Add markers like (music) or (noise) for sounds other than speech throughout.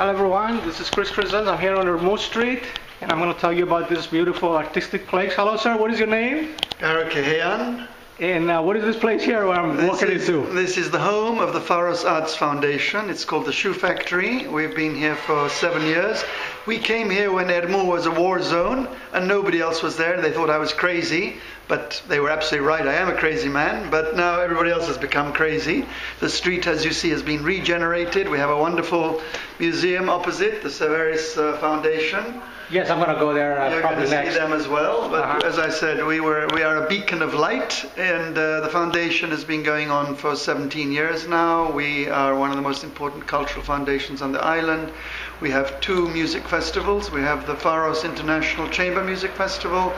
Hello everyone, this is Chris Krzentz. I'm here on Ermou Street and I'm going to tell you about this beautiful artistic place. Hello sir, what is your name? Eric Keheyan. And uh, what is this place here where I'm This walking is, into? this is the home of the Pharos Arts Foundation. It's called the Shoe Factory. We've been here for seven years. We came here when Ermou was a war zone and nobody else was there. They thought I was crazy, but they were absolutely right. I am a crazy man, but now everybody else has become crazy. The street, as you see, has been regenerated. We have a wonderful museum opposite, the Severis uh, Foundation. Yes, I'm going to go there uh, You're going probably to see them as well. But Uh-huh. as I said, we were we are a beacon of light, and uh, the foundation has been going on for 17 years now. We are one of the most important cultural foundations on the island. We have two music festivals. We have the Pharos International Chamber Music Festival,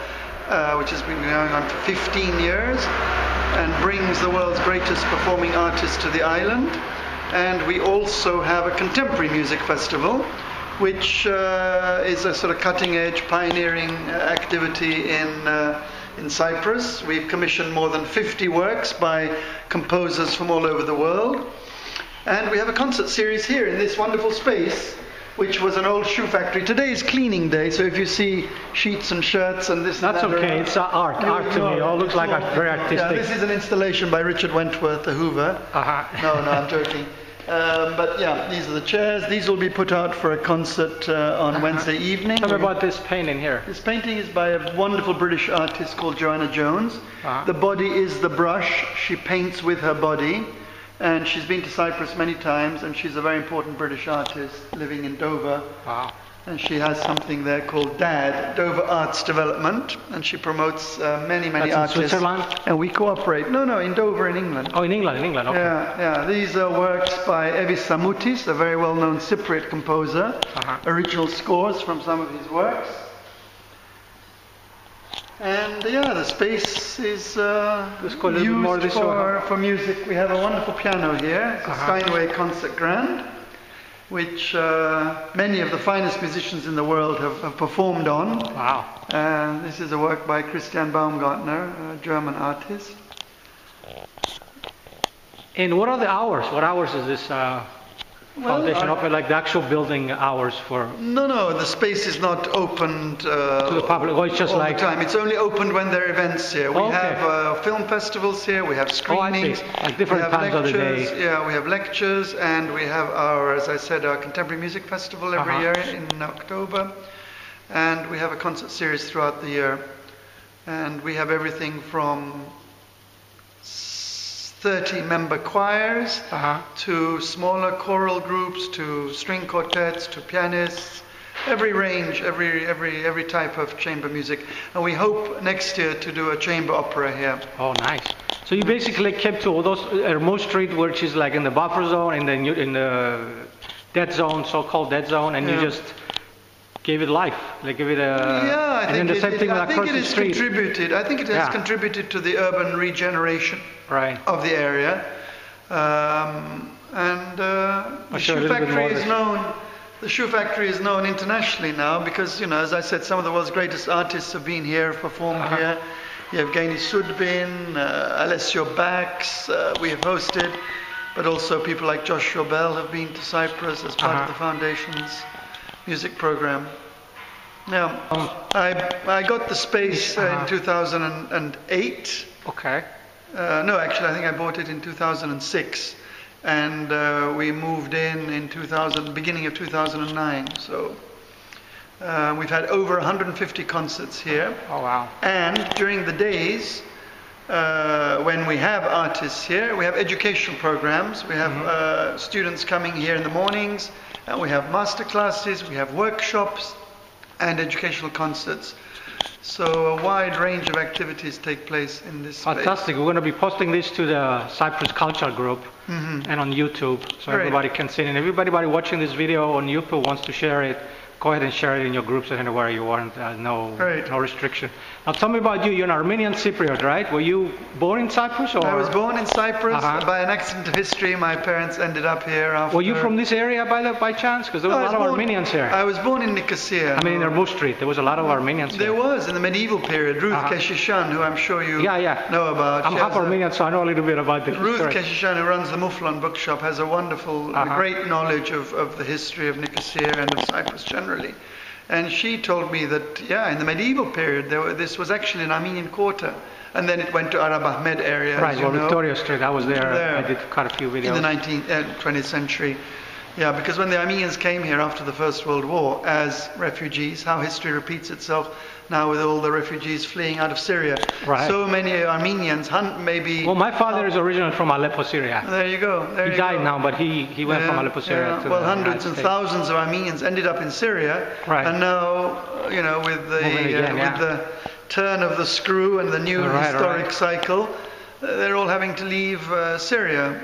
uh, which has been going on for 15 years, and brings the world's greatest performing artists to the island. And we also have a contemporary music festival which uh, is a sort of cutting edge, pioneering uh, activity in, uh, in Cyprus. We've commissioned more than 50 works by composers from all over the world. And we have a concert series here in this wonderful space, which was an old shoe factory. Today is cleaning day, so if you see sheets and shirts and this and That's that okay, around, it's uh, art, art to me. It all looks like it's a very artistic. Yeah, this is an installation by Richard Wentworth, the Hoover. Uh-huh. No, no, I'm joking. Um, but yeah, these are the chairs. These will be put out for a concert uh, on Wednesday evening. Tell me about this painting here. This painting is by a wonderful British artist called Joanna Jones. Uh-huh. The body is the brush. She paints with her body. And she's been to Cyprus many times, and she's a very important British artist living in Dover. Wow. And she has something there called DAD, Dover Arts Development, and she promotes uh, many, many That's in artists. Switzerland? And we cooperate. No, no, in Dover, in England. Oh, in England, in England, okay. Yeah, yeah. These are works by Evis Sammoutis, a very well-known Cypriot composer. Uh-huh. Original scores from some of his works. And yeah, the space is uh, Let's go a little bit more used for, for music. We have a wonderful piano here, it's Uh-huh. Steinway Concert Grand, which uh, many of the finest musicians in the world have, have performed on. Wow. Uh, this is a work by Christian Baumgartner, a German artist. And what are the hours? What hours is this Well, foundation? Like the actual building hours for No, no, the space is not opened uh, to the public? Oh, it's just all like. the time. It's only opened when there are events here. We Okay. have uh, film festivals here. We have Oh, screenings. Like different times of the lectures. day. Yeah, we have lectures, and we have our, as I said, our contemporary music festival every Uh-huh. year in October, and we have a concert series throughout the year, and we have everything from 30-member choirs Uh-huh. to smaller choral groups, to string quartets, to pianists, every range, every, every, every type of chamber music. And we hope next year to do a chamber opera here. Oh, nice. So you basically kept to all those uh, Ermou Street, which is like in the buffer zone, in the new- in the dead zone, so-called dead zone, and you just gave it life, They gave it a. yeah, I and think, it, same it- thing I think it has street. contributed. I think it has Yeah. contributed to the urban regeneration Right. of the area. Um, and uh, the shoe factory is known. The shoe factory is known internationally now because, you know, as I said, some of the world's greatest artists have been here, performed Uh-huh. here. Yevgeny Sudbin, uh, Alessio Bax, uh, we have hosted, but also people like Joshua Bell have been to Cyprus as part Uh-huh. of the foundation's music program. Now, Um, I, I got the space uh, Uh-huh. in 2008. Okay. Uh, no, actually, I think I bought it in 2006, and uh, we moved in in 2000, beginning of 2009. So uh, we've had over 150 concerts here, Oh wow. and during the days. Uh, when we have artists here, we have educational programs. We have uh, students coming here in the mornings, and we have master classes, we have workshops, and educational concerts. So a wide range of activities take place in this space. Fantastic. We're going to be posting this to the Cyprus Culture Group mm-hmm. and on YouTube, so Great. everybody can see it. And everybody watching this video on YouTube wants to share it, go ahead and share it in your groups anywhere you want. Uh, no, Great. no restriction. Now tell me about you. You're an Armenian Cypriot, right? Were you born in Cyprus or? I was born in Cyprus. Uh-huh. By an accident of history, my parents ended up here after. Were you from this area by the, by chance? Because there were a lot of born- Armenians here. I was born in Nicosia. I mean, in Ermuz Street, there was a lot of Armenians There here. was in the medieval period Ruth Uh-huh. Keshishian, who I'm sure you Yeah, yeah. know about. I'm half Armenian, so I know a little bit about the Ruth story. Keshishian, who runs the Moufflon bookshop, has a wonderful, Uh-huh. great knowledge of, of the history of Nicosia and of Cyprus generally. And she told me that, yeah, in the medieval period, there were, this was actually an Armenian quarter. And then it went to Arab Ahmet area, Right, well, know, Victoria Street, I was there. There. I did quite a few videos. in the 19th, uh, 20th century. Yeah, because when the Armenians came here after the First World War as refugees, how history repeats itself now with all the refugees fleeing out of Syria. Right. So many Armenians, hun- maybe. Well, my father is originally from Aleppo, Syria. There you go. There He you died go. now, but he, he went from Aleppo, Syria yeah. well, hundreds and States. thousands of Armenians ended up in Syria, Right. and now, you know, with the again, uh, yeah. with the turn of the screw and the new Right, historic right. cycle, uh, they're all having to leave uh, Syria,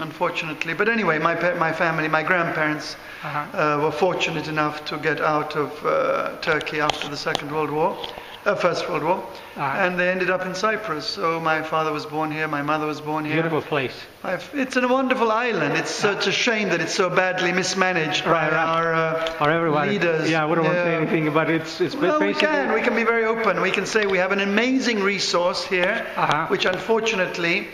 unfortunately. But anyway, my pa- my family, my grandparents. Uh-huh. Uh, were fortunate enough to get out of uh, Turkey after the Second World War, uh, First World War, Ah. and they ended up in Cyprus. So my father was born here, my mother was born here. Beautiful place. I've, it's a wonderful island. It's such a shame that it's so badly mismanaged by Right, right. our uh, leaders. Yeah, I wouldn't want to say anything, but it's, it's Well, we can. We can be very open. We can say we have an amazing resource here, Uh-huh. which unfortunately,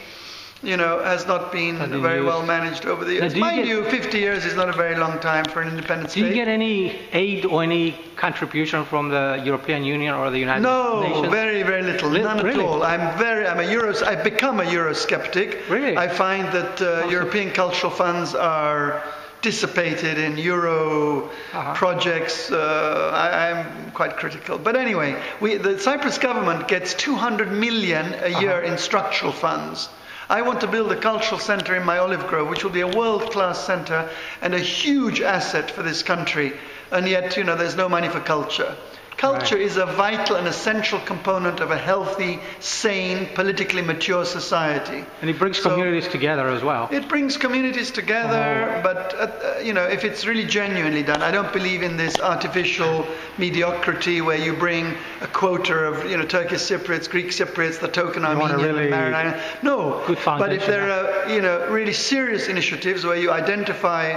you know, has not been very well managed over the years. do you Mind get- you, 50 years is not a very long time for an independent state. Do you get any aid or any contribution from the European Union or the United No, Nations? very, very little. Li- None really? at all. I'm very, I'm a Euros, I've become a Eurosceptic. Really? I find that uh, European cultural funds are dissipated in Euro Uh-huh. projects. Uh, I, I'm quite critical. But anyway, we, the Cyprus government gets 200 million a year Uh-huh. in structural funds. I want to build a cultural center in my olive grove, which will be a world-class center and a huge asset for this country. And yet, you know, there's no money for culture. Culture Right. is a vital and essential component of a healthy, sane, politically mature society. And it brings So- communities together as well. It brings communities together, Oh. but uh, uh, you know, if it's really genuinely done, I don't believe in this artificial mediocrity where you bring a quota of you know Turkish Cypriots, Greek Cypriots, the token Armenian, really Maronite. No, good but if there are you know really serious initiatives where you identify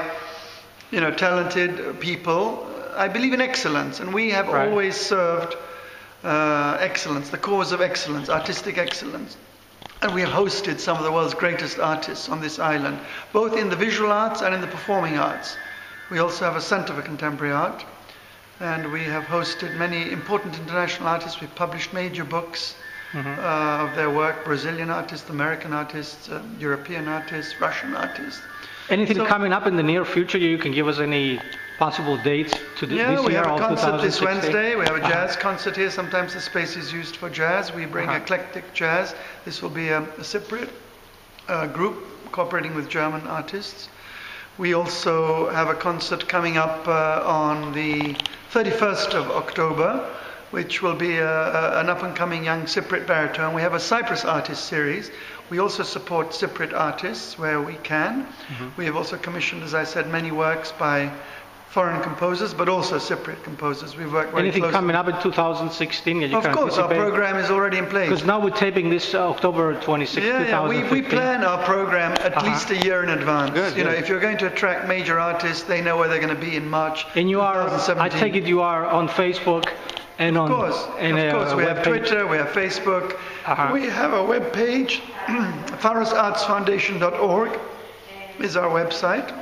you know talented people, I believe in excellence, and we have Right. always served uh, excellence, the cause of excellence, artistic excellence. And we have hosted some of the world's greatest artists on this island, both in the visual arts and in the performing arts. We also have a center for contemporary art, and we have hosted many important international artists. We've published major books Mhm. uh, of their work Brazilian artists, American artists, uh, European artists, Russian artists. Anything So- coming up in the near future? You can give us any possible dates to th- Yeah, this we year have a concert this Wednesday. We have a jazz concert here. Sometimes the space is used for jazz. We bring Uh-huh. eclectic jazz. This will be a, a Cypriot uh, group cooperating with German artists. We also have a concert coming up uh, on the 31st of October, which will be a, a, an up and coming young Cypriot baritone. We have a Cyprus artist series. We also support Cypriot artists where we can. Mm-hmm. We have also commissioned, as I said, many works by foreign composers, but also Cypriot composers. We work very Anything closely. coming up in 2016 that you Of course, our program is already in place. Because now we're taping this uh, October 26, Yeah, yeah. We, we plan our program at Uh-huh. least a year in advance. Good, you know, if you're going to attract major artists, they know where they're going to be in March. And you are, I take it you are on Facebook and on Of course, and of a course. We have webpage. Twitter, we have Facebook, Uh-huh. we have a web page. (clears throat) PharosArtsFoundation.org is our website.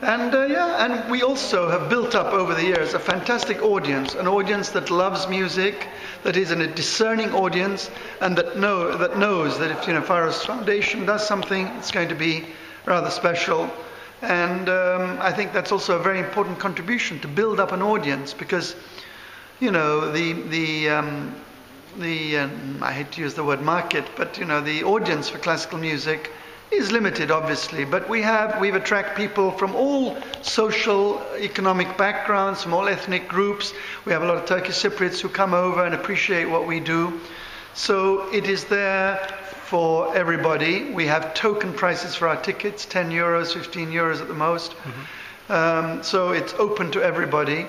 And uh, yeah, and we also have built up over the years a fantastic audience, an audience that loves music, that is a discerning audience, and that know that knows that if you know Pharos Foundation does something, it's going to be rather special. And um, I think that's also a very important contribution to build up an audience because, you know, the the um, the um, I hate to use the word market, but you know, the audience for classical music is limited, obviously. But we have we've attract people from all social, economic backgrounds, from all ethnic groups. We have a lot of Turkish Cypriots who come over and appreciate what we do. So it is there for everybody. We have token prices for our tickets, 10 euros, 15 euros at the most. Um, so it's open to everybody.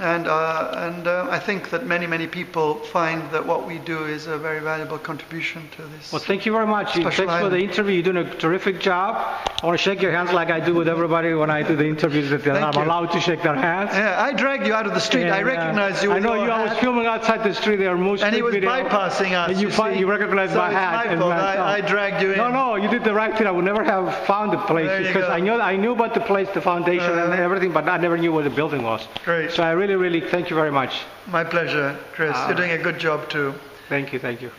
And, uh, and uh, I think that many, many people find that what we do is a very valuable contribution to this. Well, thank you very much. Thanks for the interview. You're doing a terrific job. I want to shake your hands like I do with everybody when I do the interviews that I'm you. allowed to shake their hands. yeah, I dragged you out of the street. I And, uh, recognized you. I know you. I was hat. filming outside the street there, most And he was video. bypassing us. And you, you you recognized So my hat. my fault. I, I dragged you in. No, no, you did the right thing. I would never have found the place because go. I knew I knew about the place, the foundation, and Uh, everything, but I never knew where the building was. Great. So I really, really thank you very much. My pleasure, Chris. Ah. You're doing a good job too. Thank you, thank you.